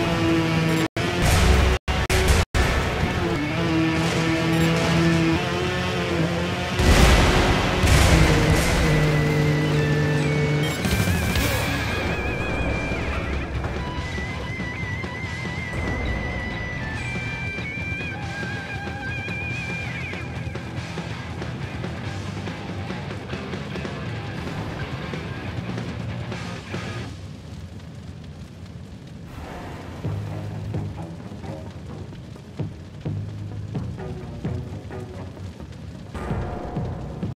you